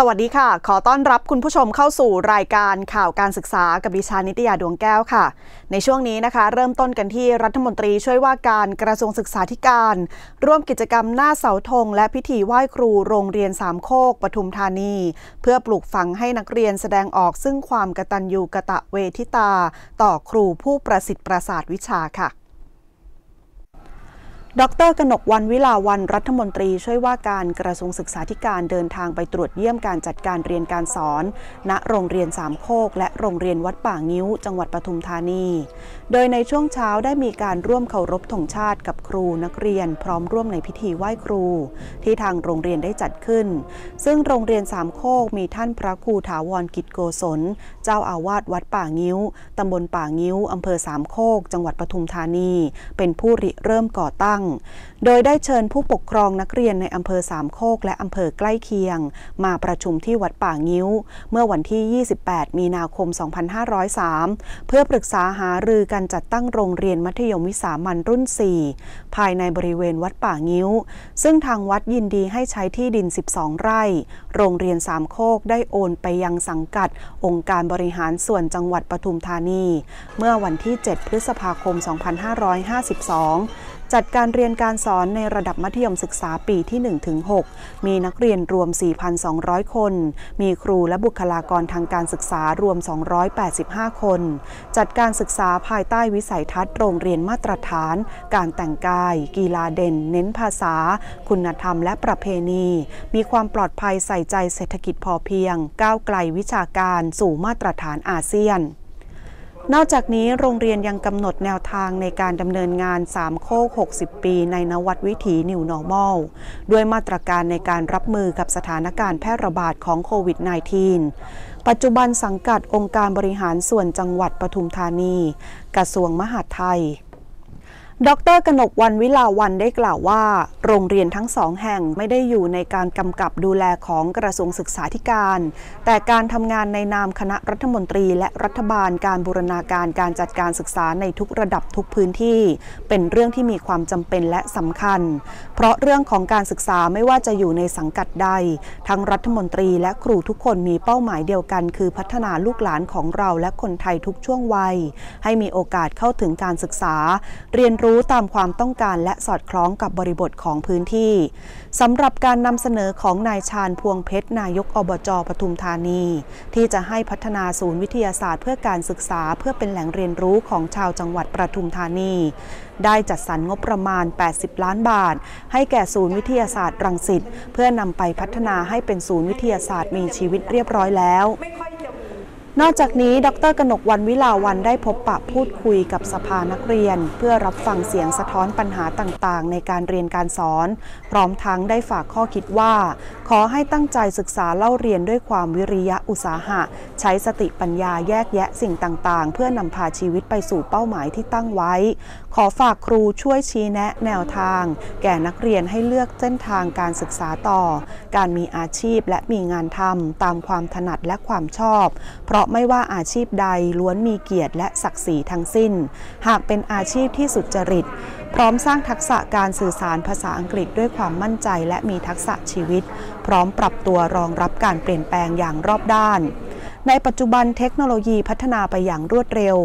สวัสดีค่ะ ขอต้อนรับคุณผู้ชมเข้าสู่รายการข่าวการศึกษากับดิฉันนิตยาดวงแก้วค่ะ ในช่วงนี้นะคะ เริ่มต้นกันที่รัฐมนตรีช่วยว่าการกระทรวงศึกษาธิการ ร่วมกิจกรรมหน้าเสาธงและพิธีไหว้ครูโรงเรียนสามโคกปทุมธานี เพื่อปลูกฝังให้นักเรียนแสดงออกซึ่งความกตัญญูกะตะเวทิตา ต่อครูผู้ประสิทธิ์ประสาทวิชาค่ะ ดรกนกวันวิลาวันรัฐมนตรีช่วยว่าการกระทรวงศึกษาธิการเดินทางไปตรวจเยี่ยมการจัดการเรียนการสอน ณโรงเรียนสามโคก และโรงเรียนวัดป่างิ้ว จังหวัดปทุมธานี โดยในช่วงเช้าได้มีการร่วมเคารพธงชาติกับครูนักเรียน พร้อมร่วมในพิธีไหว้ครู ที่ทางโรงเรียนได้จัดขึ้น ซึ่งโรงเรียนสามโคกมีท่านพระครูถาวรกิจโกศลเจ้าอาวาสวัดป่างิ้วตำบลป่างิ้วอำเภอสามโคก จังหวัดปทุมธานี เป็นผู้ริเริ่มก่อตั้งโดยได้เชิญผู้ปกครองนักเรียนในอำเภอสามโคกและอำเภอใกล้เคียง มาประชุมที่วัดป่างิ้ว เมื่อวันที่ 28 มีนาคม 2503 เพื่อปรึกษาหารือการจัดตั้งโรงเรียนมัธยมวิสามันรุ่น 4 ภายในบริเวณวัดป่างิ้ว ซึ่งทางวัดยินดีให้ใช้ที่ดิน 12 ไร่ โรงเรียนสามโคกได้โอนไปยังสังกัด องค์การบริหารส่วนจังหวัดปทุมธานี เมื่อวันที่ 7 พฤษภาคม 2552 จัดการเรียนการสอนในระดับมัธยมศึกษาปีที่ 1-6 มีนักเรียนรวม 4,200 คน มีครูและบุคลากรทางการศึกษารวม 285 คน จัดการศึกษาภายใต้วิสัยทัศน์โรงเรียนมาตรฐาน การแต่งกาย กีฬาเด่น เน้นภาษา คุณธรรมและประเพณี มีความปลอดภัยใส่ใจเศรษฐกิจพอเพียง ก้าวไกลวิชาการสู่มาตรฐานอาเซียน นอกจากนี้โรงเรียนยังกำหนดแนวทางในการดำเนินงาน 3 โคก 60 ปี ในนวัตวิถี New Normal ด้วยมาตรการในการรับมือกับสถานการณ์แพร่ระบาดของโควิด -19 ปัจจุบันสังกัดองค์การบริหารส่วนจังหวัดปทุมธานี กระทรวงมหาดไทย ดรกนกวันวิลาวันได้กล่าวว่า โรงเรียนทั้งสองแห่งไม่ได้อยู่ในการกำกับดูแลของกระทรวงศึกษาธิการ แต่การทำงานในนามคณะรัฐมนตรีและรัฐบาลการบูรณาการการจัดการศึกษาในทุกระดับทุกพื้นที่ เป็นเรื่องที่มีความจำเป็นและสำคัญ เพราะเรื่องของการศึกษาไม่ว่าจะอยู่ในสังกัดใด ทั้งรัฐมนตรีและครูทุกคนมีเป้าหมายเดียวกัน คือพัฒนาลูกหลานของเราและคนไทยทุกช่วงวัย ให้มีโอกาสเข้าถึงการศึกษา เรียนรูู้้ตามความต้องการและสอดคล้องกับบริบทของพื้นที่สำหรับการนำเสนอของนายชาญพวงเพชรนายกอบจปทุมธานี ที่จะให้พัฒนาศูนย์วิทยาศาสตร์ เพื่อการศึกษาเพื่อเป็นแหล่งเรียนรู้ของชาวจังหวัดปทุมธานี ได้จัดสรรงบประมาณ 80 ล้านบาท ให้แก่ศูนย์วิทยาศาสตร์รังสิตเพื่อนำไปพัฒนาให้เป็นศูนย์วิทยาศาสตร์มีชีวิตเรียบร้อยแล้ว นอกจากนี้ ดรกนกวันวิลาวันได้พบปะพูดคุยกับสภานักเรียน เพื่อรับฟังเสียงสะท้อนปัญหาต่างๆ ในการเรียนการสอน พร้อมทั้งได้ฝากข้อคิดว่า ขอให้ตั้งใจศึกษาเล่าเรียนด้วยความวิริยะอุตสาหะ ใช้สติปัญญาแยกแยะสิ่งต่างๆ เพื่อนำพาชีวิตไปสู่เป้าหมายที่ตั้งไว้ ขอฝากครูช่วยชี้แนะแนวทาง แก่นักเรียนให้เลือกเส้นทางการศึกษาต่อ การมีอาชีพและมีงานทำตามความถนัดและความชอบ เพราะไม่ว่าอาชีพใดล้วนมีเกียรติและศักดิ์ศรีทั้งสิ้น หากเป็นอาชีพที่สุจริต พร้อมสร้างทักษะการสื่อสารภาษาอังกฤษด้วยความมั่นใจและมีทักษะชีวิต พร้อมปรับตัวรองรับการเปลี่ยนแปลงอย่างรอบด้าน ในปัจจุบันเทคโนโลยีพัฒนาไปอย่างรวดเร็ว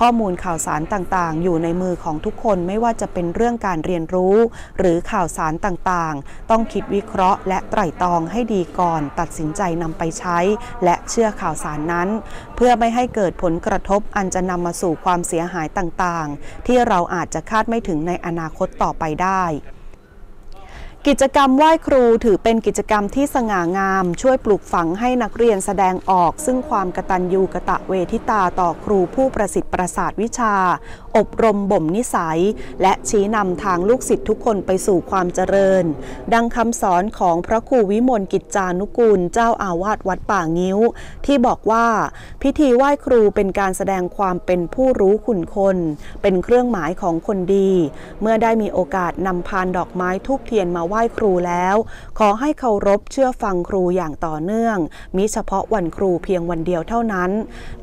ข้อมูลข่าวสารต่างๆ อยู่ในมือของทุกคนไม่ว่าจะเป็นเรื่องการเรียนรู้ หรือข่าวสารต่างๆ ต้องคิดวิเคราะห์และไตร่ตรองให้ดีก่อน ตัดสินใจนำไปใช้ และเชื่อข่าวสารนั้น เพื่อไม่ให้เกิดผลกระทบอันจะนำมาสู่ความเสียหายต่างๆ ที่เราอาจจะคาดไม่ถึงในอนาคตต่อไปได้ กิจกรรมไหว้ครูถือเป็นกิจกรรมที่สง่างาม ช่วยปลูกฝังให้นักเรียนแสดงออก ซึ่งความกตัญญูกะตะเวทิตาต่อครูผู้ประสิทธิ์ประสาทวิชา อบรมบ่มนิสัย และชี้นำทางลูกศิษย์ทุกคนไปสู่ความเจริญ ดังคำสอนของพระครูวิมลกิจจานุกูล เจ้าอาวาสวัดป่างิ้ว ที่บอกว่า พิธีไหว้ครูเป็นการแสดงความเป็นผู้รู้ขุนคน เป็นเครื่องหมายของคนดี เมื่อได้มีโอกาสนำพานดอกไม้ทูบเทียนมาไหว้ครูแล้ว ขอให้เคารพเชื่อฟังครูอย่างต่อเนื่อง มิเฉพาะวันครูเพียงวันเดียวเท่านั้น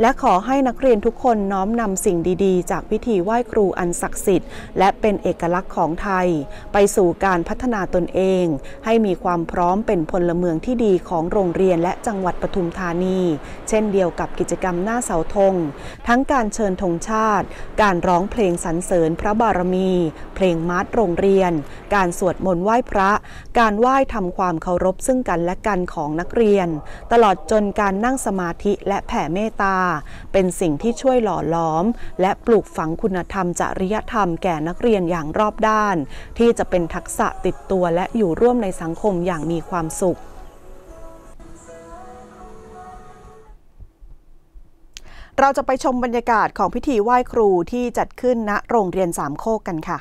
และขอให้นักเรียนทุกคนน้อมนำสิ่งดีๆ จากพิธีไหว้ครูอันศักดิ์สิทธิ์ และเป็นเอกลักษณ์ของไทย ไปสู่การพัฒนาตนเอง ให้มีความพร้อมเป็นพลเมืองที่ดีของโรงเรียนและจังหวัดปทุมธานี เช่นเดียวกับกิจกรรมหน้าเสาธง ทั้งการเชิญธงชาติ การร้องเพลงสรรเสริญพระบารมี เพลงมาร์ชโรงเรียน การสวดมนต์ไหว้พระการไหว้ทำความเคารพซึ่งกันและกันของนักเรียน ตลอดจนการนั่งสมาธิและแผ่เมตตา เป็นสิ่งที่ช่วยหล่อล้อม และปลูกฝังคุณธรรมจริยธรรมแก่นักเรียนอย่างรอบด้าน ที่จะเป็นทักษะติดตัวและอยู่ร่วมในสังคมอย่างมีความสุขเราจะไปชมบรรยากาศของพิธีไหว้ครูที่จัดขึ้นณโรงเรียนสามโคกกันค่ะ